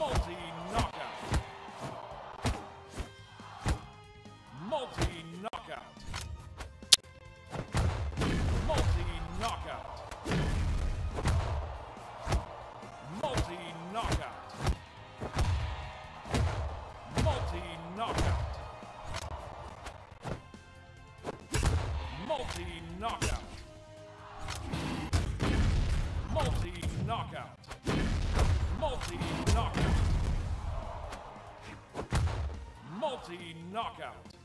Multi-knockout. Multi-knockout. Multi-knockout. Multi-knockout. Multi-knockout. Multi-knockout. Multi-knockout. Multi-knockout. Multi knockout.